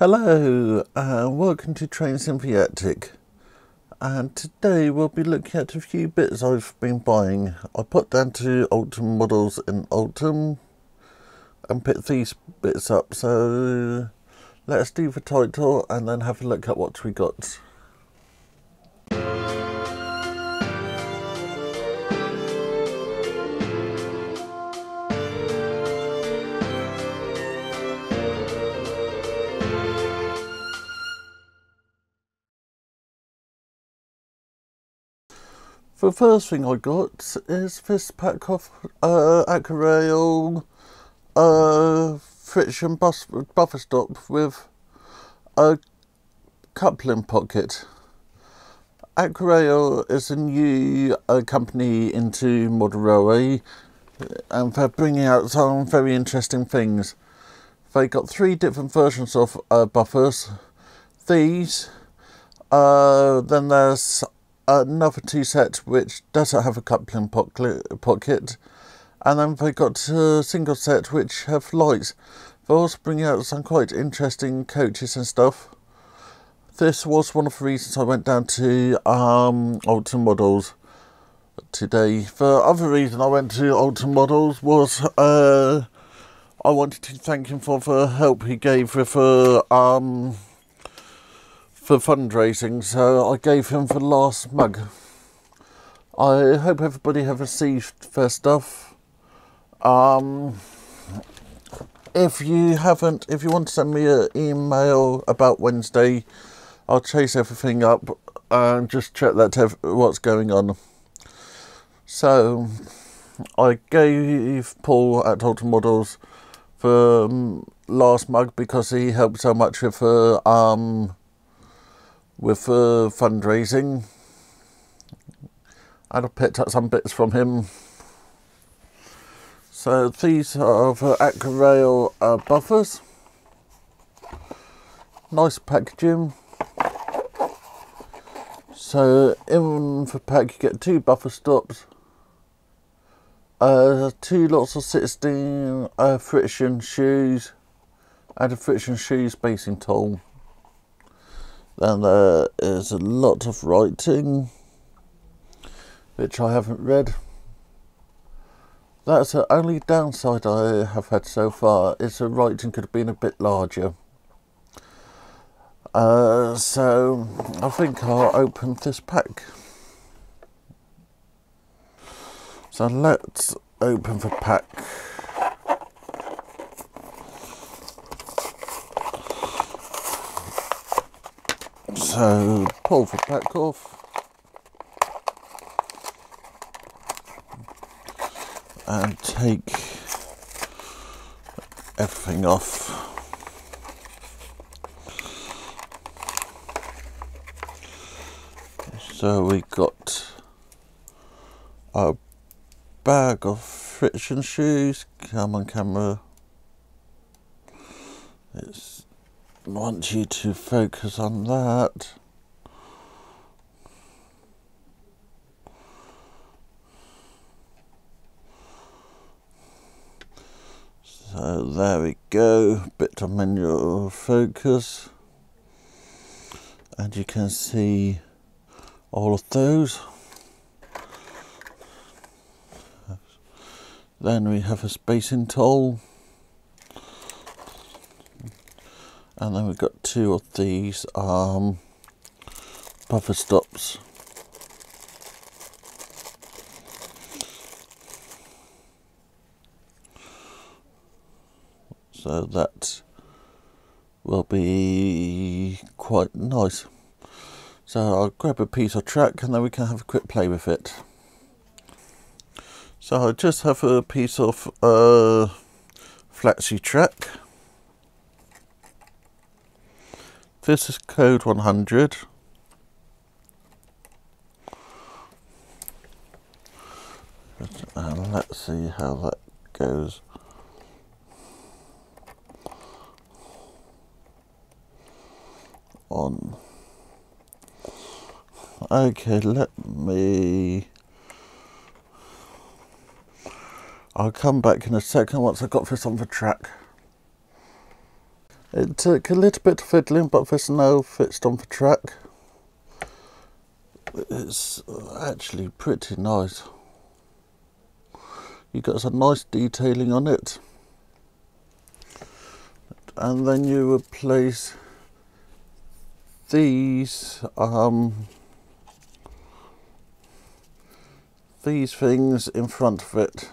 Hello and welcome to Trains in the Attic and today we'll be looking at a few bits I've been buying. I put down to Alton models in Alton and picked these bits up so let's do the title and then have a look at what we got. The first thing I got is this pack of uh, uh, friction bus buffer stop with a coupling pocket. Accurascale is a new uh, company into railway and they're bringing out some very interesting things. They got three different versions of uh, buffers. These, uh, then there's another two set which doesn't have a coupling pocket and then they got a single set which have lights. They also bring out some quite interesting coaches and stuff. This was one of the reasons I went down to um, Alton Models today. The other reason I went to Alton Models was uh, I wanted to thank him for the help he gave with uh, um, for fundraising, so I gave him the last mug. I hope everybody have received their stuff. Um, if you haven't, if you want to send me an email about Wednesday, I'll chase everything up and just check that what's going on. So, I gave Paul at Alton Models the um, last mug because he helped so much with the um, with uh, fundraising. And I picked up some bits from him. So these are the Accurascale uh, buffers. Nice packaging. So in the pack you get two buffer stops, uh, two lots of 16 uh, friction shoes, and a friction shoe spacing tool. Then there is a lot of writing, which I haven't read. That's the only downside I have had so far, is the writing could have been a bit larger. Uh, so I think I'll open this pack. So let's open the pack. So pull the pack off. And take everything off. So we got a bag of friction shoes. Come on camera. It's want you to focus on that. So there we go, bit of manual focus. And you can see all of those. Then we have a spacing tool. And then we've got two of these um, buffer stops. So that will be quite nice. So I'll grab a piece of track and then we can have a quick play with it. So I just have a piece of uh, Flatsy track This is code 100. And let's see how that goes. On. Okay, let me... I'll come back in a second once I've got this on the track. It took a little bit of fiddling, but this now fixed on the track. It's actually pretty nice. You got some nice detailing on it. And then you replace these um, these things in front of it.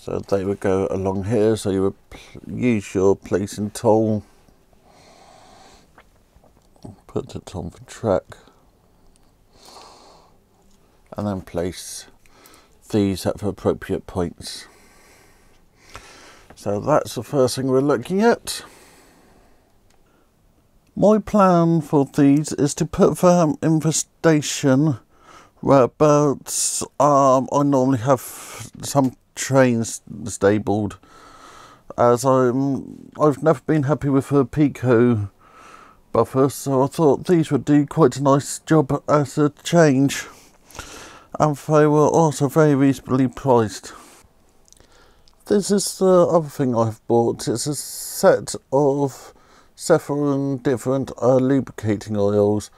So they would go along here, so you would use your placing tool, put it on the track, and then place these at the appropriate points. So that's the first thing we're looking at. My plan for these is to put them in the station whereabouts um, I normally have some trains stabled as I'm I've never been happy with her Peco buffers so I thought these would do quite a nice job as a change and they were also very reasonably priced. This is the other thing I've bought. It's a set of several different uh, lubricating oils.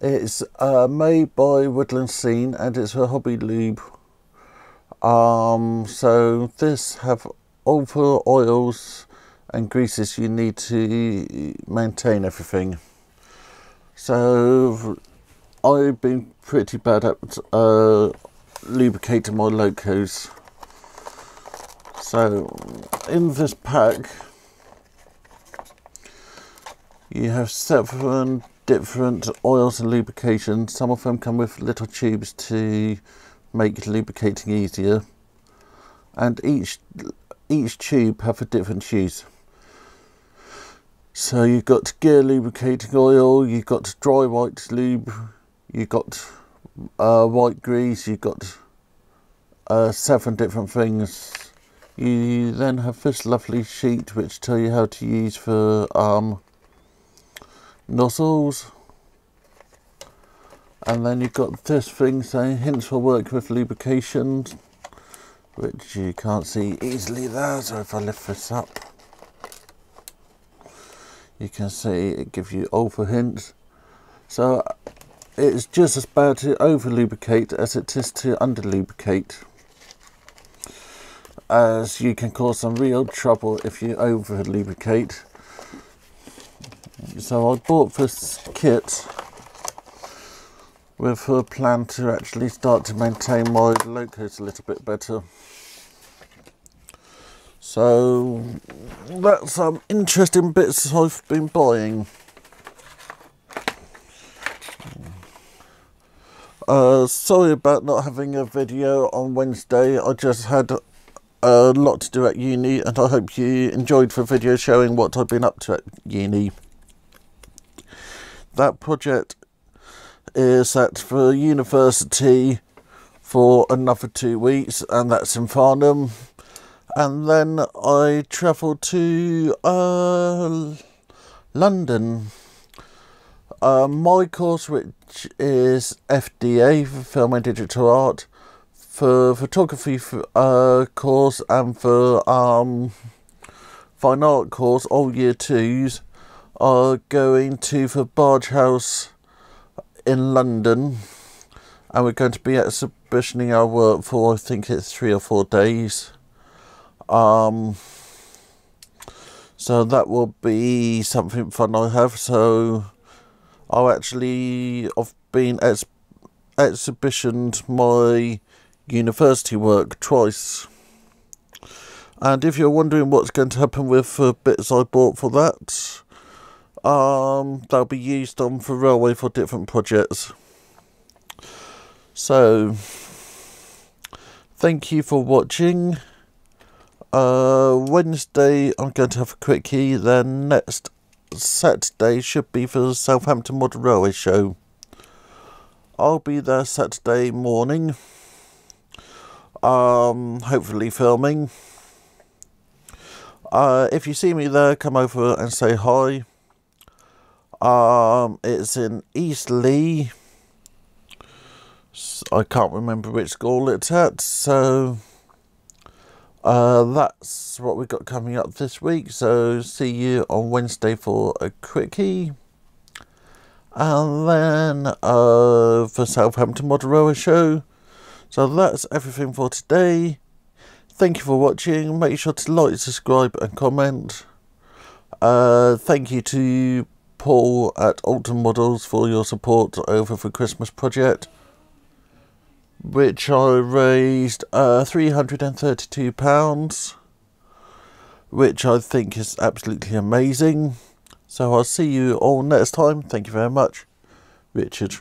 It's uh, made by Woodland Scenic and it's a Hop-E-Lube um, so this have all the oils and greases you need to maintain everything. So I've been pretty bad at uh, lubricating my locos. So in this pack you have seven different oils and lubrications. Some of them come with little tubes to make lubricating easier. And each each tube have a different use. So you've got gear lubricating oil you've got dry white lube you've got uh, white grease you've got uh, seven different things. You then have this lovely sheet which tell you how to use for um, nozzles and then you've got this thing saying hints for work with lubrications which you can't see easily there so if I lift this up you can see it gives you all over hints. So it's just as bad to over lubricate as it is to under lubricate as you can cause some real trouble if you over lubricate so I bought this kit with a plan to actually start to maintain my locos a little bit better. So that's some interesting bits I've been buying. Uh, sorry about not having a video on Wednesday. I just had a lot to do at uni and I hope you enjoyed the video showing what I've been up to at uni. That project is at the university for another two weeks, and that's in Farnham. And then I travel to uh, London. Uh, my course, which is FDA for Film and Digital Art, for photography uh, course, and for um, fine art course, all year twos, are going to the Barge House in London and we're going to be exhibitioning our work for I think it's three or four days. Um, so that will be something fun I have. So I'll actually I've been ex exhibitioned my university work twice. And if you're wondering what's going to happen with the bits I bought for that, um, they'll be used on for railway for different projects. So, thank you for watching. Uh, Wednesday I'm going to have a quickie, then next Saturday should be for the Southampton Model Railway show. I'll be there Saturday morning, um, hopefully filming. Uh, if you see me there, come over and say hi. Um, it's in Eastleigh. I can't remember which school it's at, so Uh, that's what we've got coming up this week. So see you on Wednesday for a quickie. And then uh, for Southampton Model show. So that's everything for today. Thank you for watching. Make sure to like, subscribe and comment. Uh, thank you to Paul at Alton Models for your support over the Christmas project which I raised uh, £332, which I think is absolutely amazing. So I'll see you all next time. Thank you very much, Richard.